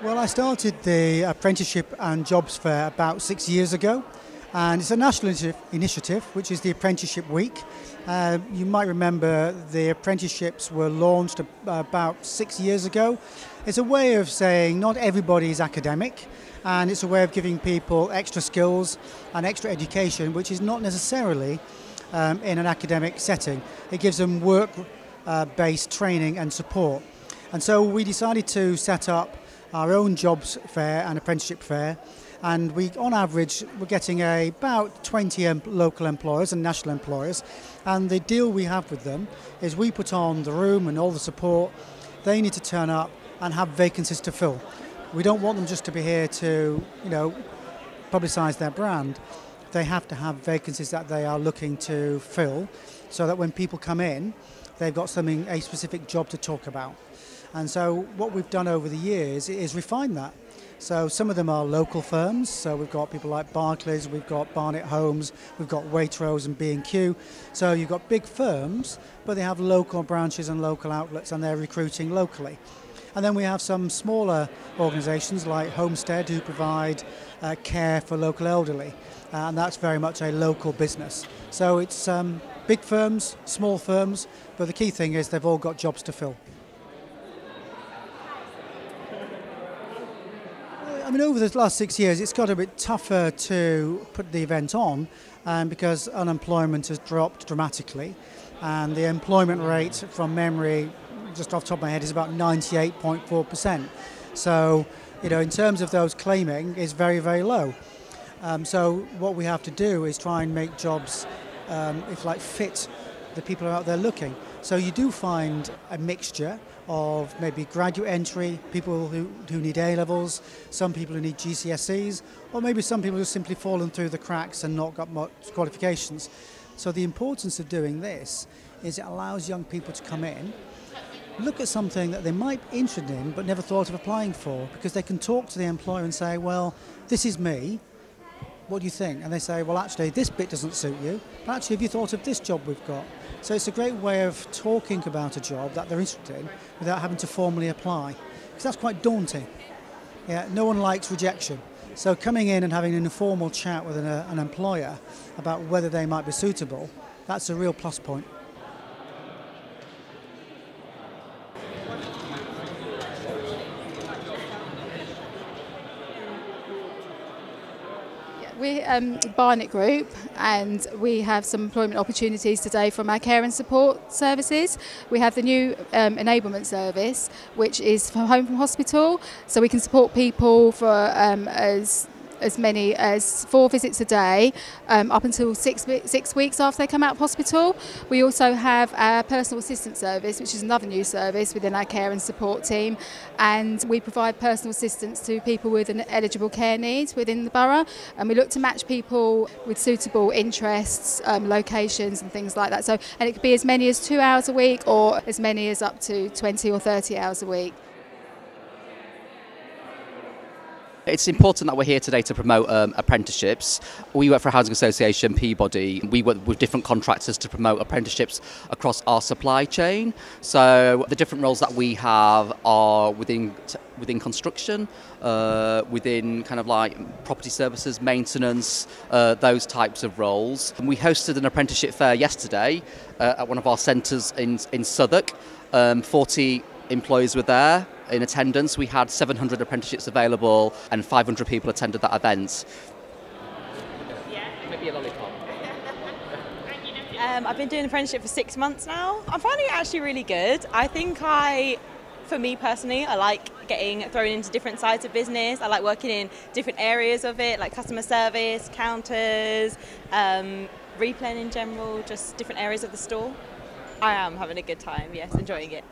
Well, I started the apprenticeship and jobs fair about six years ago, and it's a national initiative, which is the Apprenticeship Week. Uh, you might remember the apprenticeships were launched about six years ago. It's a way of saying not everybody is academic, and it's a way of giving people extra skills and extra education, which is not necessarily um, in an academic setting. It gives them work uh, based training and support. And so we decided to set up our own jobs fair and apprenticeship fair. And we, on average, we're getting a, about 20 em local employers and national employers. And the deal we have with them is we put on the room and all the support. They need to turn up and have vacancies to fill. We don't want them just to be here to, you know, publicise their brand. They have to have vacancies that they are looking to fill so that when people come in, they've got something, a specific job to talk about. And so what we've done over the years is refine that. So some of them are local firms. So we've got people like Barclays, we've got Barnet Homes, we've got Waitrose and B&Q. So you've got big firms, but they have local branches and local outlets and they're recruiting locally. And then we have some smaller organisations like Home Instead who provide uh, care for local elderly. Uh, and that's very much a local business. So it's um, big firms, small firms, but the key thing is they've all got jobs to fill. I mean, over the last six years, it's got a bit tougher to put the event on um, because unemployment has dropped dramatically. And the employment rate, from memory, just off the top of my head, is about 98.4%. So, you know, in terms of those claiming, is very, very low. Um, so, what we have to do is try and make jobs, um, if like, fit the people are out there looking. So you do find a mixture of maybe graduate entry, people who, who need A levels, some people who need GCSEs, or maybe some people who have simply fallen through the cracks and not got much qualifications. So the importance of doing this is it allows young people to come in, look at something that they might be interested in but never thought of applying for, because they can talk to the employer and say, well, this is me, what do you think? And they say, well, actually, this bit doesn't suit you, but actually, have you thought of this job we've got? So it's a great way of talking about a job that they're interested in without having to formally apply, because that's quite daunting. Yeah, no one likes rejection. So coming in and having an informal chat with an, uh, an employer about whether they might be suitable, that's a real plus point. We're um, Barnet Group and we have some employment opportunities today from our care and support services. We have the new um, enablement service which is for home from hospital so we can support people for um, as as many as four visits a day um, up until six, six weeks after they come out of hospital. We also have our personal assistance service, which is another new service within our care and support team, and we provide personal assistance to people with an eligible care needs within the borough, and we look to match people with suitable interests, um, locations, and things like that. So, and it could be as many as two hours a week, or as many as up to 20 or 30 hours a week. It's important that we're here today to promote um, apprenticeships. We work for a housing association, Peabody. We work with different contractors to promote apprenticeships across our supply chain. So the different roles that we have are within within construction, uh, within kind of like property services, maintenance, uh, those types of roles. And we hosted an apprenticeship fair yesterday uh, at one of our centres in in Southwark. Um, 40 employees were there in attendance. We had 700 apprenticeships available and 500 people attended that event. Yeah. A. Um, I've been doing apprenticeship for six months now. I'm finding it actually really good. I think I, for me personally, I like getting thrown into different sides of business. I like working in different areas of it, like customer service, counters, um, replan in general, just different areas of the store. I am having a good time, yes, enjoying it.